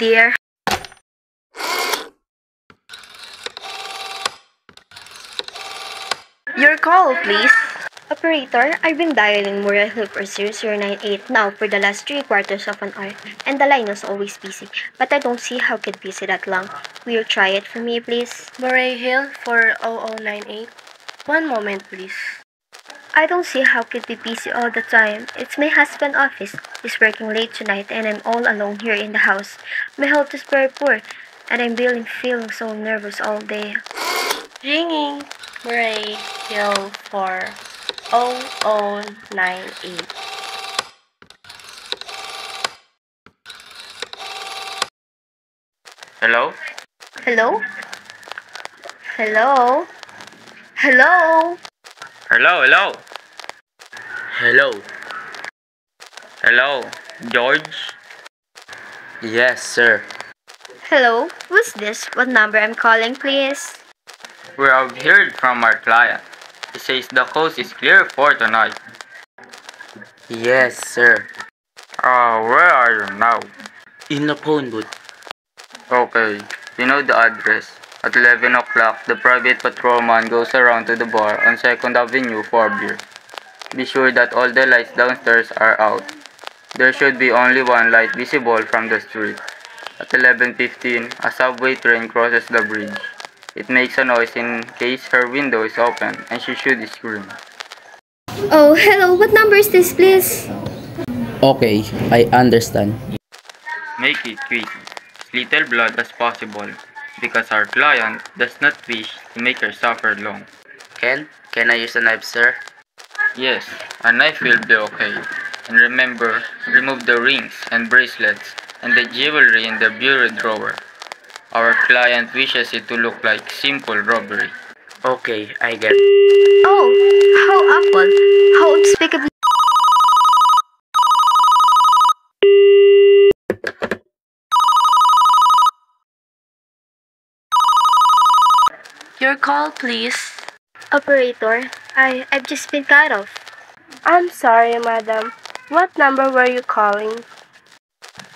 dear. Your call, please. Operator, I've been dialing Murray Hill for 0098 now for the last three quarters of an hour, and the line is always busy. But I don't see how it could busy that long. Will you try it for me, please? Murray Hill for 0098. One moment, please. I don't see how could be busy all the time. It's my husband's office. He's working late tonight and I'm all alone here in the house. My health is very poor and I'm feeling feeling so nervous all day. Ringing. Murray Hill for 0098. Hello? Hello? Hello? Hello? Hello, hello. Hello. Hello, George? Yes, sir. Hello? Who's this? What number I'm calling, please? We have heard from our client. He says the coast is clear for tonight. Yes, sir. Uh, where are you now? In the phone booth. Okay, you know the address. At 11 o'clock, the private patrolman goes around to the bar on 2nd Avenue for beer. Be sure that all the lights downstairs are out. There should be only one light visible from the street. At 11.15, a subway train crosses the bridge. It makes a noise in case her window is open and she should scream. Oh, hello. What number is this, please? Okay, I understand. Make it quick, as little blood as possible, because our client does not wish to make her suffer long. Ken, can I use a knife, sir? Yes, a knife will be okay. And remember, remove the rings and bracelets and the jewelry in the bureau drawer. Our client wishes it to look like simple robbery. Okay, I get Oh, how awful. How unspeakably. Your call, please. Operator, I, I've just been cut off. I'm sorry, madam. What number were you calling?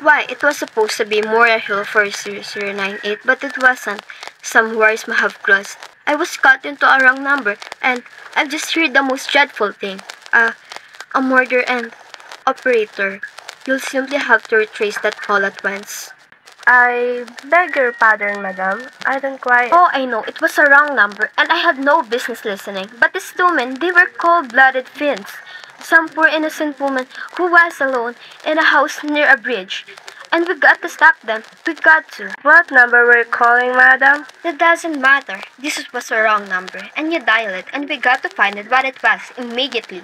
Why, it was supposed to be Murray Hill for 0098, but it wasn't. Some wires may have crossed. I was cut into a wrong number, and I've just heard the most dreadful thing. Uh, a murder and... Operator, you'll simply have to retrace that call at once. I beg your pardon, madam. I don't quite. Oh, I know, it was a wrong number, and I had no business listening. But these two men, they were cold-blooded fiends. Some poor innocent woman who was alone in a house near a bridge. And we got to stop them. We got to. What number were you calling, madam? That doesn't matter. This was a wrong number, and you dial it, and we got to find it what it was immediately.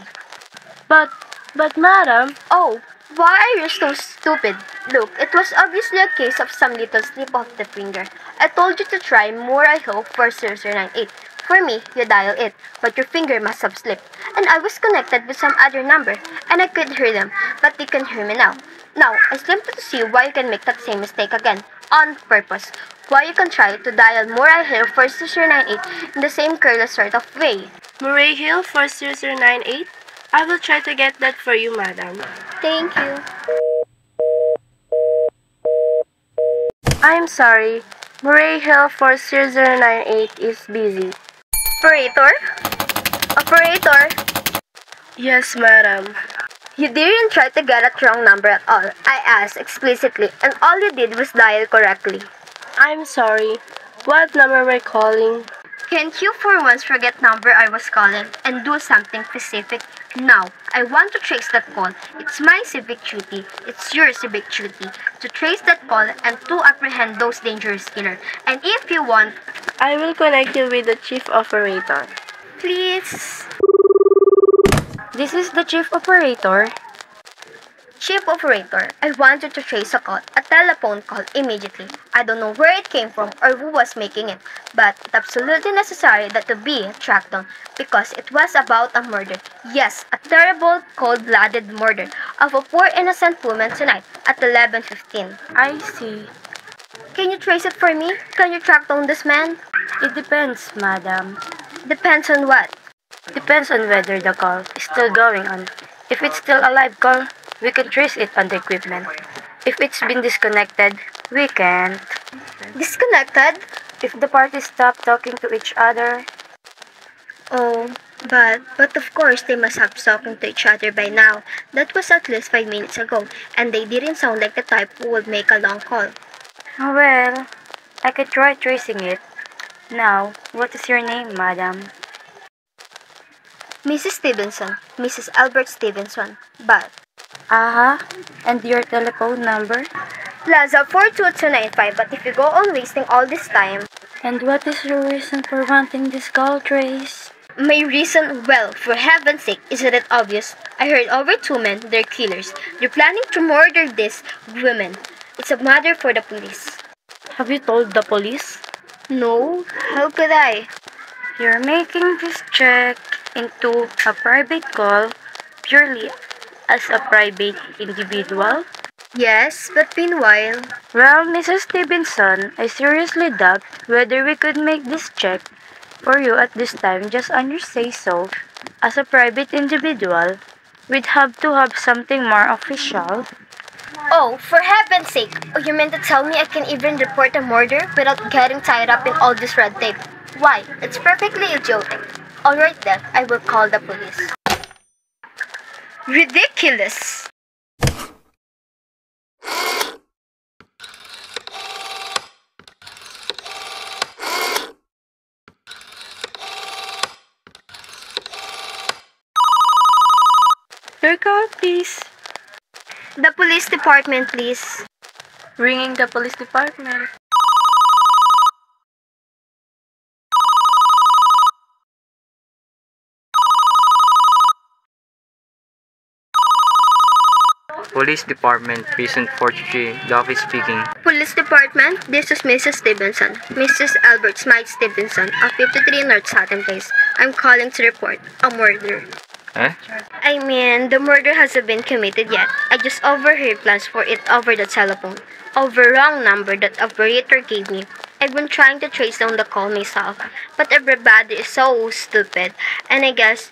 But, but, madam. Oh, why are you so stupid? Look, it was obviously a case of some little slip of the finger. I told you to try more I hope for 0098. For me, you dial it, but your finger must have slipped. And I was connected with some other number, and I could hear them, but they can hear me now. Now, I simply to see why you can make that same mistake again, on purpose. Why you can try to dial hear for 0098 in the same careless sort of way. Murray Hill for 0098? I will try to get that for you, madam. Thank you. I'm sorry. Murray Hill for 0098 is busy. Operator? Operator? Yes, madam. You didn't try to get a wrong number at all. I asked explicitly, and all you did was dial correctly. I'm sorry. What number were you calling? Can't you for once forget number I was calling and do something specific? Now, I want to trace that call. It's my civic duty. It's your civic duty to trace that call and to apprehend those dangerous killers. And if you want, I will connect you with the chief operator. please. This is the chief operator. Chief operator, I want you to trace a call, a telephone call immediately. I don't know where it came from or who was making it, but it's absolutely necessary that to be tracked down because it was about a murder. Yes, a terrible, cold-blooded murder of a poor innocent woman tonight at 11:15. I see. Can you trace it for me? Can you track down this man? It depends, madam. Depends on what. Depends on whether the call is still going on. If it's still a live call, we can trace it on the equipment. If it's been disconnected, We can't. Disconnected? If the parties stop talking to each other, Oh, but, but of course they must have talking to each other by now. That was at least five minutes ago, and they didn't sound like the type who would make a long call. well, I could try tracing it. Now, what is your name, madam? Mrs. Stevenson, Mrs. Albert Stevenson, but Uh-huh. And your telephone number? Plaza 42295, but if you go on wasting all this time, And what is your reason for wanting this call trace? my reason, well, for heaven's sake, isn't it obvious? I heard over two men, they're killers. They're planning to murder this woman. It's a matter for the police. Have you told the police? No, how could I? You're making this check into a private call purely as a private individual? Yes, but meanwhile, Well, Mrs. Stevenson, I seriously doubt whether we could make this check for you at this time just on your say-so. As a private individual, we'd have to have something more official. Oh, for heaven's sake! Oh, you meant to tell me I can even report a murder without getting tied up in all this red tape? Why? It's perfectly idiotic. Alright then, I will call the police. Ridiculous! Your call, please. The police department, please. Ringing the police department. Police Department, Precinct 43, Duffy speaking. Police department, this is Mrs. Stevenson. Mrs. Albert Smythe Stevenson of 53 North Sutton Place. I'm calling to report a murder. Eh? I mean, the murder hasn't been committed yet. I just overheard plans for it over the telephone. Over wrong number that operator gave me. I've been trying to trace down the call myself, but everybody is so stupid, and I guess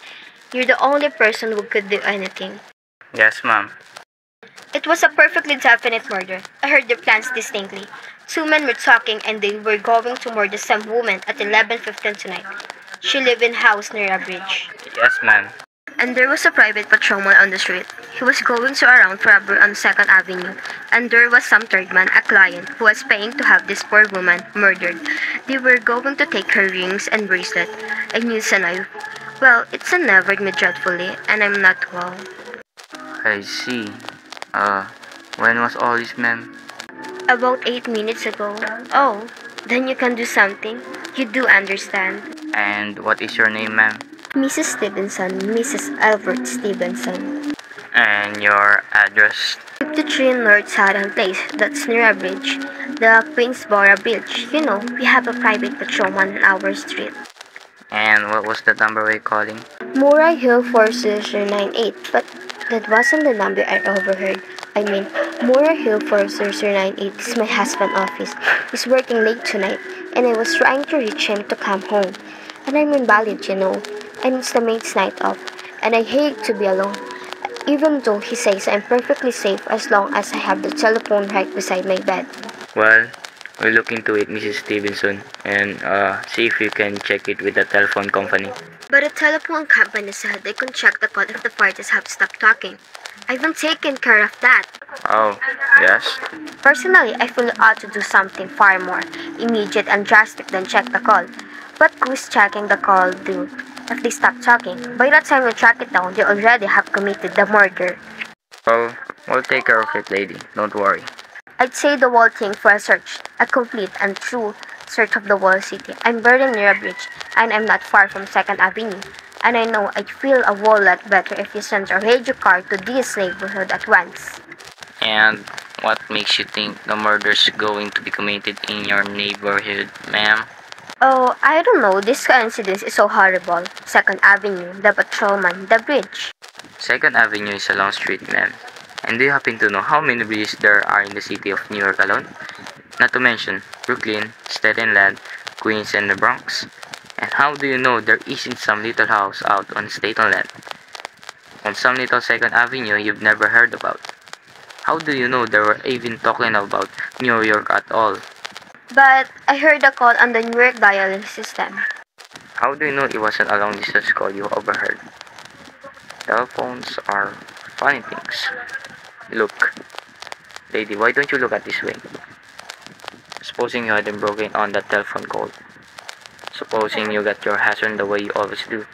you're the only person who could do anything. Yes, ma'am. It was a perfectly definite murder. I heard their plans distinctly. Two men were talking and they were going to murder some woman at 11.15 tonight. She lived in a house near a bridge. Yes, ma'am. And there was a private patrolman on the street. He was going to around for robbery on 2nd Avenue. And there was some third man, a client, who was paying to have this poor woman murdered. They were going to take her rings and bracelet and use a knife. Well, it's unnerved me dreadfully, and I'm not well. I see. Uh, when was all this, ma'am? About eight minutes ago. Oh, then you can do something. You do understand. And what is your name, ma'am? Mrs. Stevenson, Mrs. Albert Stevenson. And your address? 53 North Southern Place, that's near a bridge. The Queensboro Bridge. You know, we have a private patrolman on our street. And what was the number we're calling? Murray Hill 4098, but that wasn't the number I overheard. I mean, Murray Hill 4098 is my husband's office. He's working late tonight, and I was trying to reach him to come home. And I'm invalid, you know, and it's the mate's night off, and I hate to be alone. Even though he says I'm perfectly safe as long as I have the telephone right beside my bed. Well, we'll look into it, Mrs. Stevenson, and uh, see if you can check it with the telephone company. But the telephone company said they can check the call if the parties have stopped talking. I've been taking care of that. Oh, yes? Personally, I feel I ought to do something far more immediate and drastic than check the call. But who's checking the call do if they stop talking? By the time we track it down, they already have committed the murder. Oh, we'll take care of it, lady. Don't worry. I'd say the whole thing for a search, a complete and true search of the whole city. I'm buried near a bridge, and I'm not far from 2nd Avenue. And I know I'd feel a whole lot better if you sent a radio car to this neighborhood at once. And what makes you think the murder's going to be committed in your neighborhood, ma'am? Oh, I don't know. This coincidence is so horrible. 2nd Avenue, the patrolman, the bridge. Second Avenue is a long street, ma'am. And do you happen to know how many bridges there are in the city of New York alone? Not to mention Brooklyn, Staten Island, Queens, and the Bronx. And how do you know there isn't some little house out on Staten Island? And some little Second Avenue you've never heard about? How do you know they were even talking about New York at all. But I heard the call on the New York dialing system. How do you know it wasn't a long distance call you overheard? Telephones are funny things. Look, lady, why don't you look at this way? Supposing you hadn't broken on that telephone call. Supposing you got your husband the way you always do.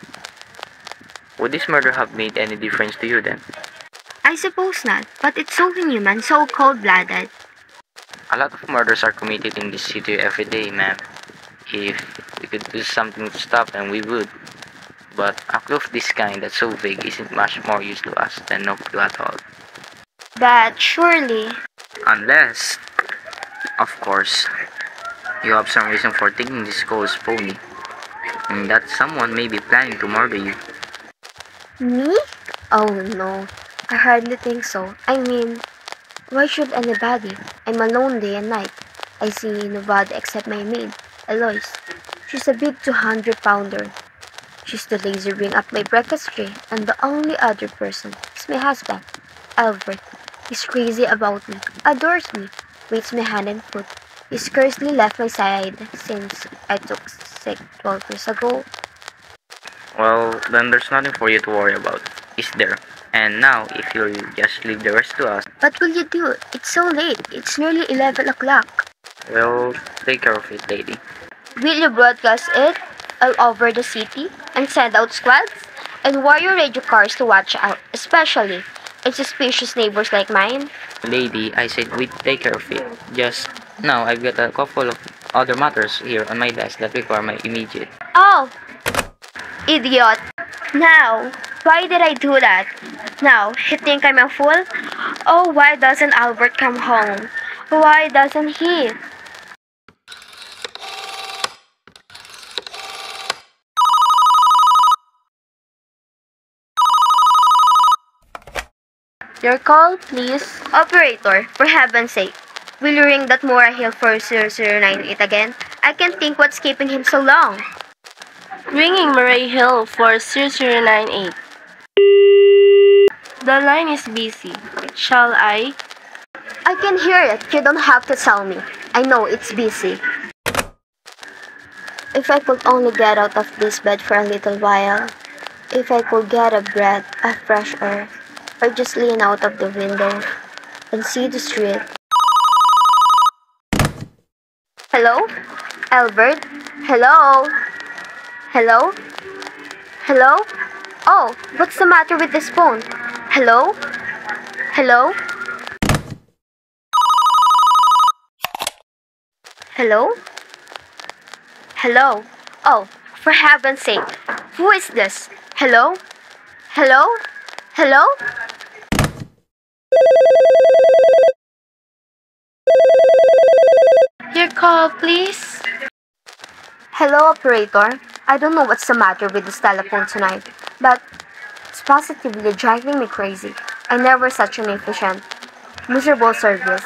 Would this murder have made any difference to you then? I suppose not, but it's so inhuman, so cold-blooded. A lot of murders are committed in this city every day, ma'am. If we could do something to stop them, we would. But a clue of this kind that's so vague isn't much more use to us than no clue at all. But surely, Unless, of course, you have some reason for thinking this call is phony. And that someone may be planning to murder you. me? Oh no, I hardly think so. I mean, why should anybody? I'm alone day and night. I see nobody except my maid, Eloise. She's a big 200 pounder. She's the lazy bring up my breakfast tray, and the only other person is my husband, Albert. He's crazy about me, adores me, waits my hand and foot. He scarcely left my side since I took sick 12 years ago. Well, then there's nothing for you to worry about, is there? And now, if you'll just leave the rest to us, What will you do? It's so late. It's nearly 11 o'clock. well, take care of it, lady. Will you broadcast it all over the city and send out squads and warrior radio cars to watch out, especially in suspicious neighbors like mine? Lady, I said we'd take care of it. Just now, I've got a couple of other matters here on my desk that require my immediate. Oh! Idiot! Now, why did I do that? Now, you think I'm a fool? Oh, why doesn't Albert come home? Why doesn't he? Your call, please. Operator, for heaven's sake, will you ring that Murray Hill for 0098 again? I can't think what's keeping him so long. Ringing Murray Hill for 0098. The line is busy. Shall I? I can hear it. You don't have to tell me. I know it's busy. If I could only get out of this bed for a little while. If I could get a breath of fresh air. Or just lean out of the window and see the street. Hello? Albert? Hello? Hello? Hello? Oh, what's the matter with this phone? Hello? Hello? Hello? Hello? Oh, for heaven's sake, who is this? Hello? Hello? Hello? Call, please. Hello, operator. I don't know what's the matter with this telephone tonight, but it's positively driving me crazy. I never such an efficient, miserable service.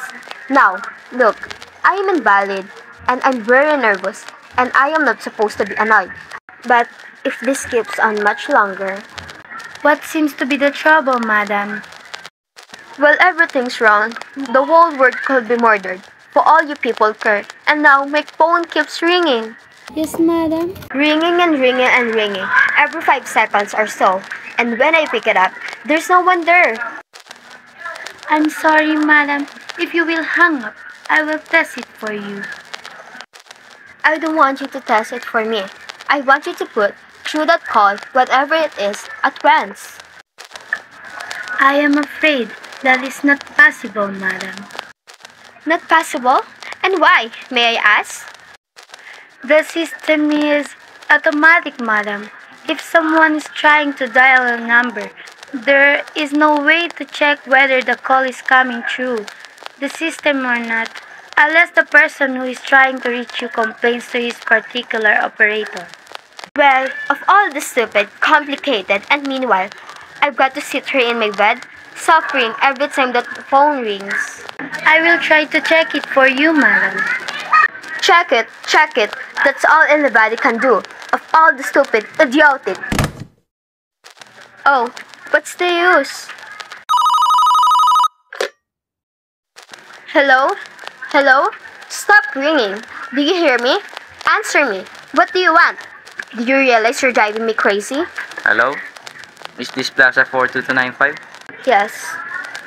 Now, look, I am invalid, and I'm very nervous, and I am not supposed to be annoyed. But if this keeps on much longer, What seems to be the trouble, madam? well, everything's wrong. The whole world could be murdered. For all you people Kurt. And now my phone keeps ringing. Yes, madam. Ringing and ringing and ringing. Every five seconds or so. And when I pick it up, there's no one there. I'm sorry, madam. If you will hang up, I will test it for you. I don't want you to test it for me. I want you to put through that call, whatever it is, at once. I am afraid that is not possible, madam. Not possible? And why, may I ask? The system is automatic, madam. If someone is trying to dial a number, there is no way to check whether the call is coming through the system or not, unless the person who is trying to reach you complains to his particular operator. Well, of all the stupid, complicated, and meanwhile, I've got to sit here in my bed, suffering every time that the phone rings. I will try to check it for you, madam. Check it, check it. That's all anybody can do. Of all the stupid, idiotic. Oh, what's the use? Hello? Hello? Stop ringing. Do you hear me? Answer me. What do you want? Do you realize you're driving me crazy? Hello? Is this Plaza 42295? Yes.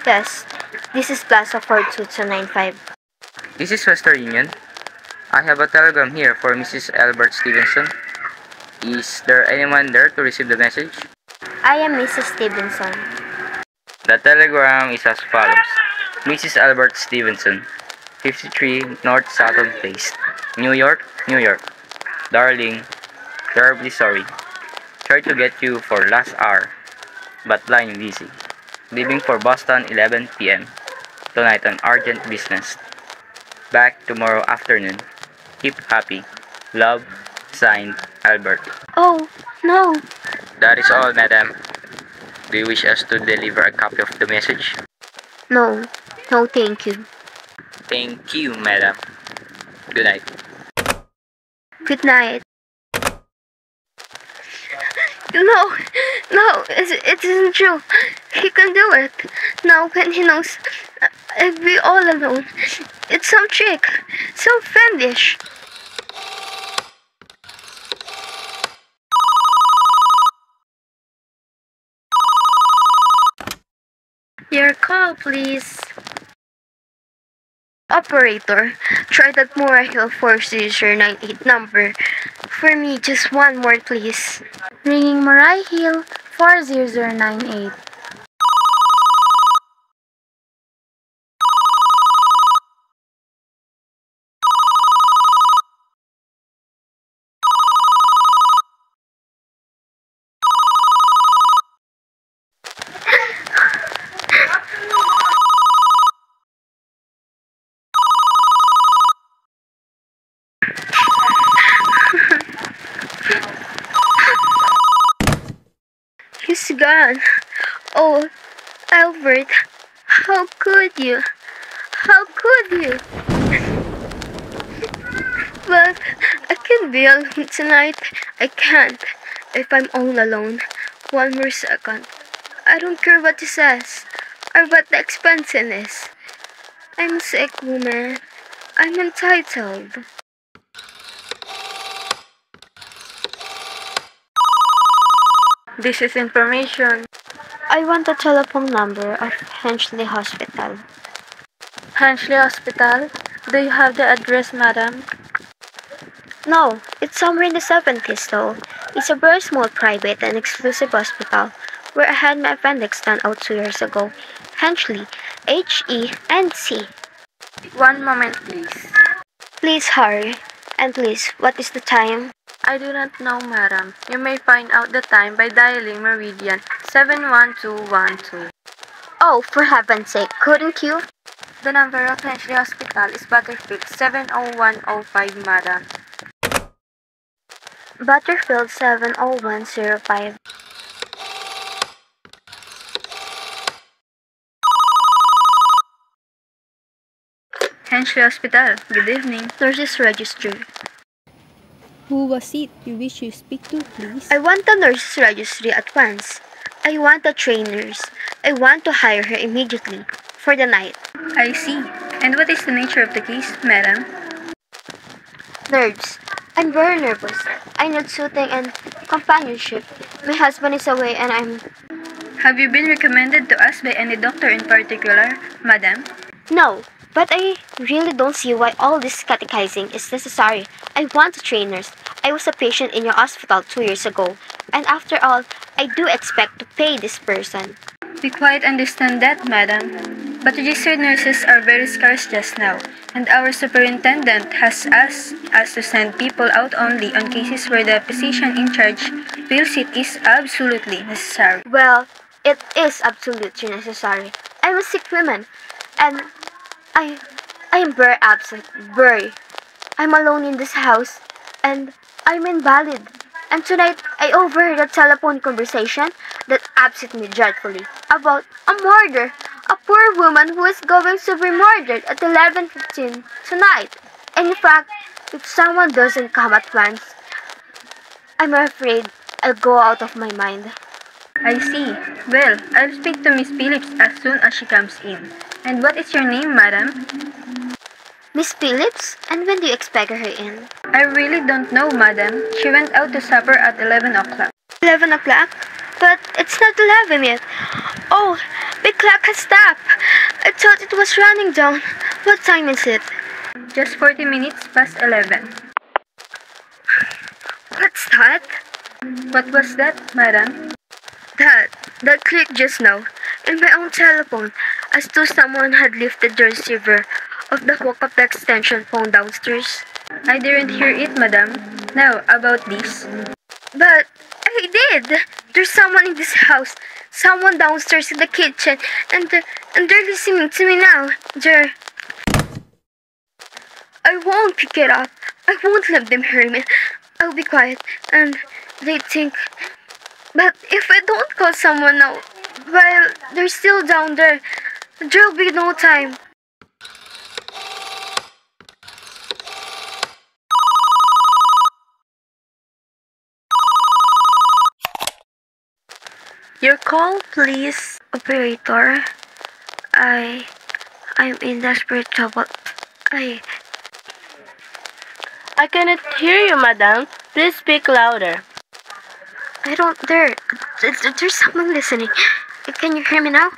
Yes. This is Plaza 42295. This is Western Union. I have a telegram here for Mrs. Albert Stevenson. Is there anyone there to receive the message? I am Mrs. Stevenson. The telegram is as follows. Mrs. Albert Stevenson, 53 North Sutton Place, New York, New York. Darling, terribly sorry. Tried to get you for last hour, but line busy. Leaving for Boston 11 p.m. Tonight on urgent business. Back tomorrow afternoon. Keep happy. Love, signed, Albert. Oh, no. That is all, madam. Do you wish us to deliver a copy of the message? No. No, thank you. Thank you, madam. Good night. Good night. No, no, it, it isn't true. He can do it. Now when he knows uh, I'll be all alone. It's some trick, some fiendish. Your call, please. Operator, try that Murray Hill 4098 number. For me, just one more, please. Ringing Murray Hill 40098. He's Oh, Albert, how could you? How could you? But I can't be alone tonight. I can't. If I'm all alone, one more second. I don't care what he says or what the expense is. I'm sick woman. I'm entitled. This is information. I want the telephone number of Henchley Hospital. Hanchley Hospital. Do you have the address, madam? No, it's somewhere in the 70s though. It's a very small private and exclusive hospital where I had my appendix done out two years ago. Henchley, H-E-N-C. One moment, please. Please hurry. And please, what is the time? I do not know, madam. You may find out the time by dialing Meridian 71212. Oh, for heaven's sake, couldn't you? The number of Hanchley Hospital is Butterfield 70105, madam. Butterfield 70105. Hanchley Hospital, good evening. Nurses Registry. Who was it you wish to speak to, please? I want the nurses registry at once. I want the trainers. I want to hire her immediately. For the night. I see. And what is the nature of the case, madam? Nerves. I'm very nervous. I need soothing and companionship. My husband is away and I'm. Have you been recommended to us by any doctor in particular, madam? No, but I really don't see why all this catechizing is necessary. I want trainers. I was a patient in your hospital two years ago, and after all, I do expect to pay this person. We quite understand that, madam. But registered nurses are very scarce just now, and our superintendent has asked us to send people out only on cases where the physician in charge feels it is absolutely necessary. Well, it is absolutely necessary. I'm a sick woman, and I, I am very absent, very. I'm alone in this house, and I'm invalid. And tonight, I overheard a telephone conversation that upset me dreadfully about a murder. A poor woman who is going to be murdered at 11.15 tonight. And in fact, if someone doesn't come at once, I'm afraid I'll go out of my mind. I see. Well, I'll speak to Miss Phillips as soon as she comes in. And what is your name, madam? Miss Phillips? And when do you expect her in? I really don't know, madam. She went out to supper at 11 o'clock. 11 o'clock? But it's not 11 yet. Oh, the clock has stopped. I thought it was running down. What time is it? Just 40 minutes past 11. What's that? What was that, madam? That, that click just now, in my own telephone, as though someone had lifted the receiver of the hook of the extension phone downstairs. I didn't hear it, madam. Now, about this. But I did. There's someone in this house, someone downstairs in the kitchen, and they're, and they're listening to me now. They're. I won't pick it up. I won't let them hear me. I'll be quiet, and they think. But if I don't call someone now, while they're still down there, there'll be no time. Your call, please. Operator, I. I'm in desperate trouble. I. I cannot hear you, madam. Please speak louder. I don't dare. Th- th- There's someone listening. Can you hear me now?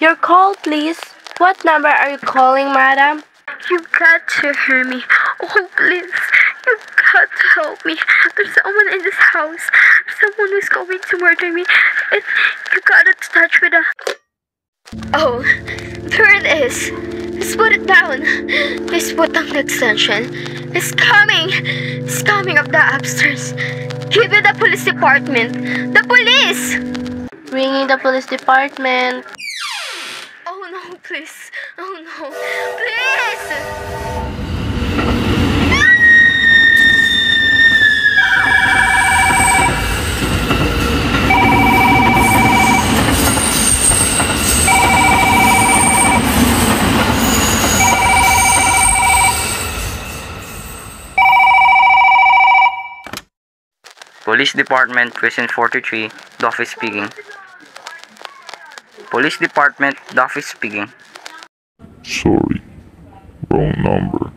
Your call, please. What number are you calling, madam? You've got to hear me. Oh, please. You've got to help me. There's someone in this house. Someone who's going to murder me. And you gotta touch with a. Oh, there it is. Let's put it down. Please put down the extension. It's coming. It's coming up the upstairs. Give it the police department. The police! Ringing the police department. Oh no, please. Oh no. Please! Police Department, Precinct 43, Duffy speaking. Police Department, Duffy speaking. Sorry, wrong number.